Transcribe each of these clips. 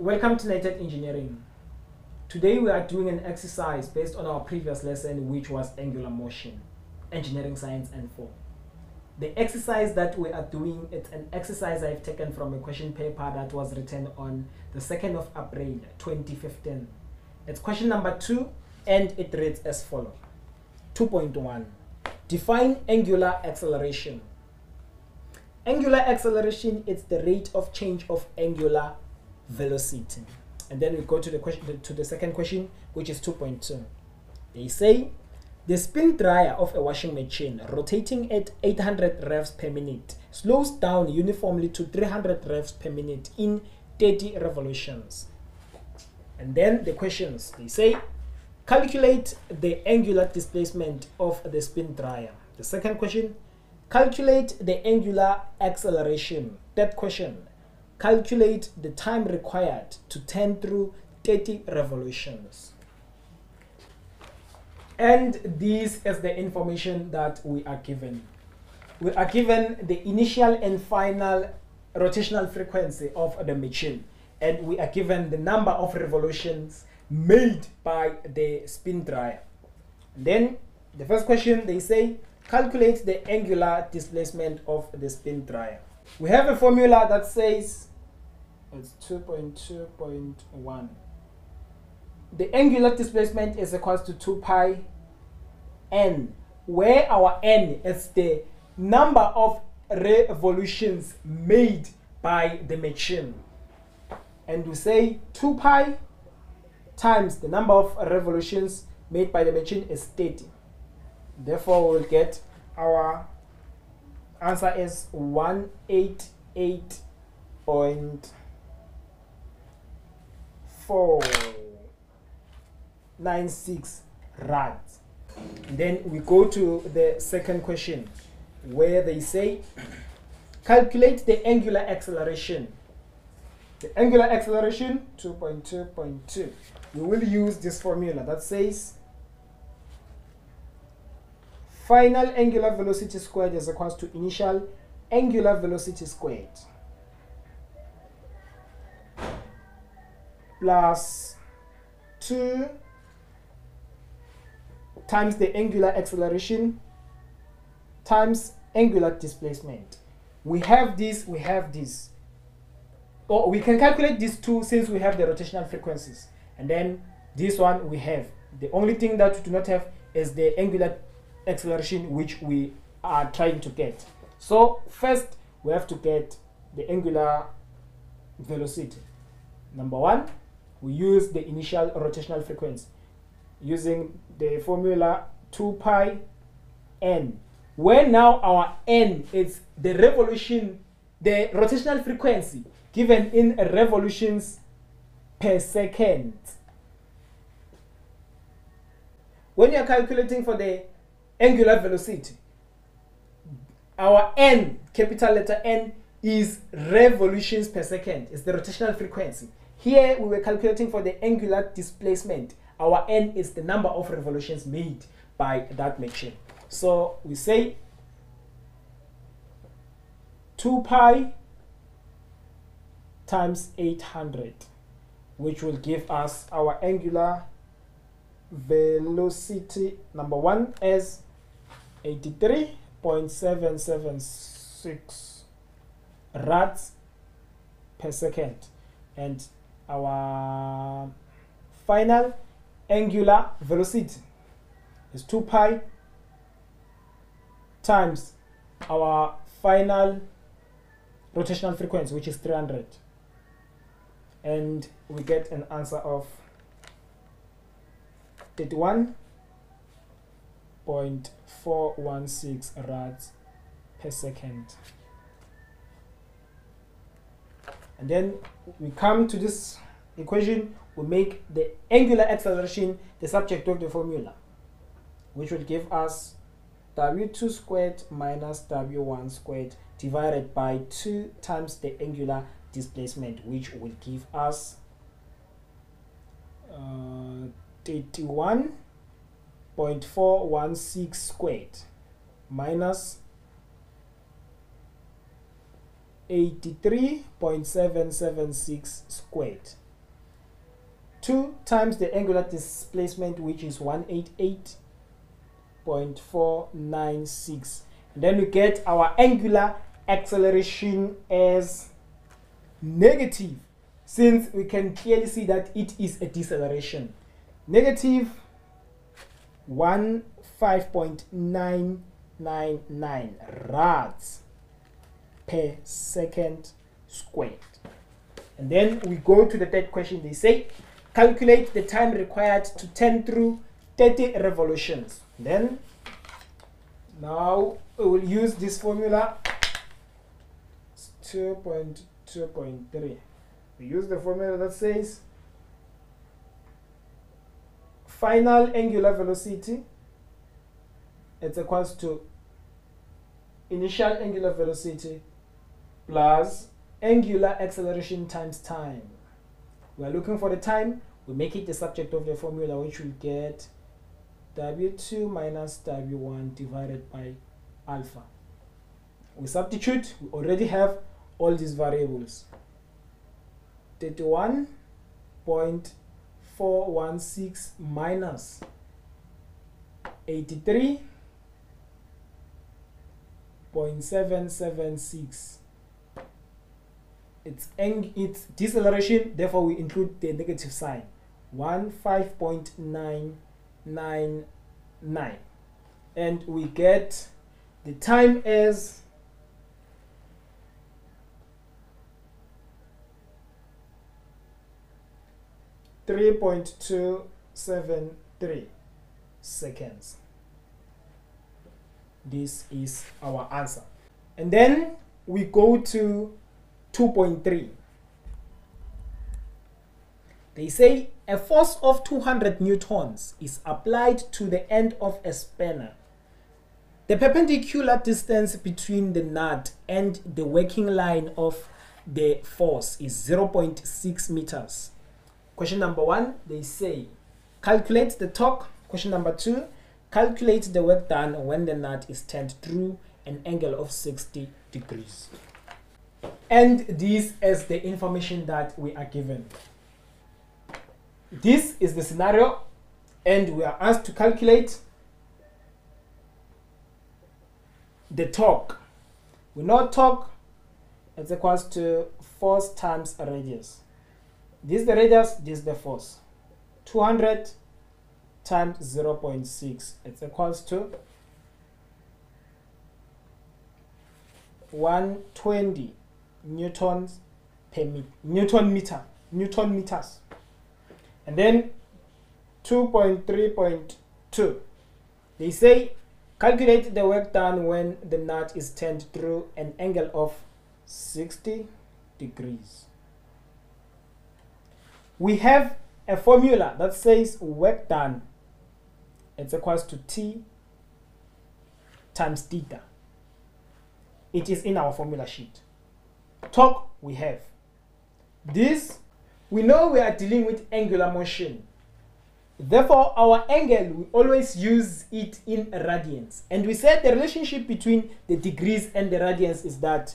Welcome to Nated Engineering. Today we are doing an exercise based on our previous lesson which was angular motion, engineering science N4. The exercise that we are doing, it's an exercise I've taken from a question paper that was written on the 2nd of April 2015. It's question number 2 and it reads as follows. 2.1 Define angular acceleration. Angular acceleration is the rate of change of angular velocity. And then we go to the question to the second question, which is 2.2. They say the spin dryer of a washing machine rotating at 800 revs per minute slows down uniformly to 300 revs per minute in 30 revolutions. And then the questions they say calculate the angular displacement of the spin dryer. The second question calculate the angular acceleration. Third question calculate the time required to turn through 30 revolutions. And this is the information that we are given. We are given the initial and final rotational frequency of the machine. And we are given the number of revolutions made by the spin dryer. Then the first question they say, calculate the angular displacement of the spin dryer. We have a formula that says it's 2.2.1 the angular displacement is equals to 2 pi n where our n is the number of revolutions made by the machine. And we say 2 pi times the number of revolutions made by the machine is 30 therefore we'll get our answer is 188 point four nine six rands. Then we go to the second question where they say calculate the angular acceleration. The angular acceleration 2.2.2. We will use this formula that says final angular velocity squared is equals to initial angular velocity squared plus 2 times the angular acceleration times angular displacement. We have this, we have this. Or we can calculate these two since we have the rotational frequencies. And then this one we have. The only thing that we do not have is the angular acceleration which we are trying to get. So first we have to get the angular velocity. Number one, we use the initial rotational frequency using the formula 2 pi n where now our n is the revolution the rotational frequency given in revolutions per second. When you are calculating for the angular velocity our n capital letter n is revolutions per second. Is the rotational frequency here we were calculating for the angular displacement. Our n is the number of revolutions made by that machine. So we say 2 pi times 800 which will give us our angular velocity number one is 83.776 rads per second and our final angular velocity is 2 pi times our final rotational frequency which is 300 and we get an answer of 31.416 rads per second. And then we come to this equation we make the angular acceleration the subject of the formula which will give us w2 squared minus w1 squared divided by 2 times the angular displacement which will give us uh, 31.416 squared minus 83.776 squared 2 times the angular displacement which is 188.496 and then we get our angular acceleration as negative since we can clearly see that it is a deceleration. Negative 15.999 rads per second squared. And then we go to the third question. They say calculate the time required to turn through 30 revolutions. Then now we will use this formula 2.2.3 we use the formula that says final angular velocity it's equals to initial angular velocity plus angular acceleration times time we are looking for the time we make it the subject of the formula which will get w2 minus w1 divided by alpha. We substitute we already have all these variables. 31.416 minus 83.776 it's it's deceleration therefore we include the negative sign 15.999 and we get the time as Three point two seven three seconds. This is our answer. And then we go to 2.3. They say a force of 200 newtons is applied to the end of a spanner. The perpendicular distance between the nut and the working line of the force is 0.6 meters. Question number one, they say calculate the torque. Question number two, calculate the work done when the nut is turned through an angle of 60 degrees and this as the information that we are given. This is the scenario and we are asked to calculate the torque. We know torque is equals to force times radius. This is the radius, this is the force. 200 times 0 0.6, it's equals to 120 newtons per meter, newton meter, newton meters. And then 2.3.2. They say calculate the work done when the nut is turned through an angle of 60 degrees. We have a formula that says work done it's equals to T times theta. It is in our formula sheet torque we have. This, we know we are dealing with angular motion. Therefore, our angle, we always use it in radians. And we said the relationship between the degrees and the radians is that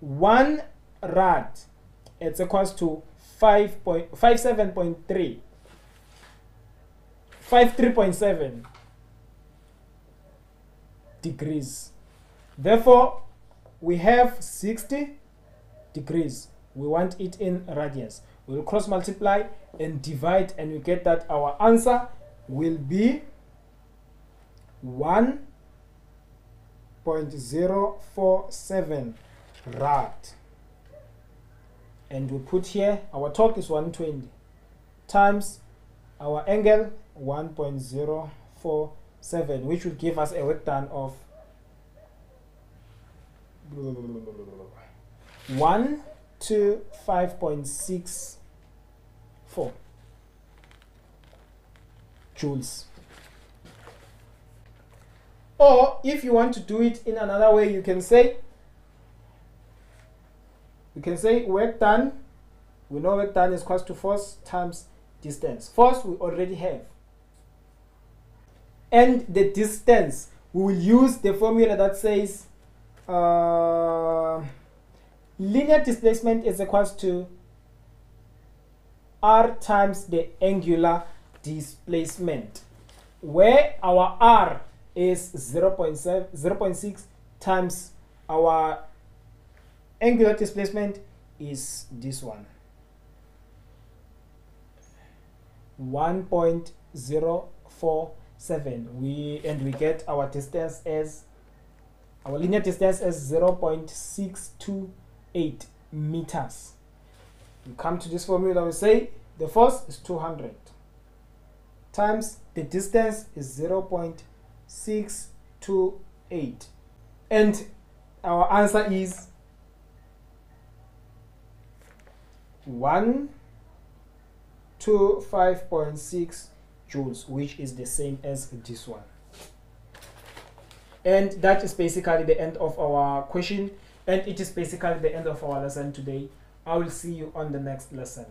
1 rad, it's equals to 5.57.3, 53.7 degrees. Therefore, we have 60 degrees. We want it in radians. We'll cross multiply and divide and we get that our answer will be 1.047 rad. And we put here our torque is 120 times our angle 1.047 which will give us a work done of 1 to 5.64 joules. Or if you want to do it in another way, you can say, you can say work done. We know work done is equal to force times distance. Force we already have. And the distance, we will use the formula that says uh, linear displacement is equals to r times the angular displacement where our r is 0 0.7 0 0.6 times our angular displacement is this one. 1.047 we and we get our distance as our linear distance as 0.628 meters. We come to this formula we say the force is 200 times the distance is 0.628 and our answer is 1 to 5.6 joules which is the same as this one. And that is basically the end of our question and it is basically the end of our lesson today. I will see you on the next lesson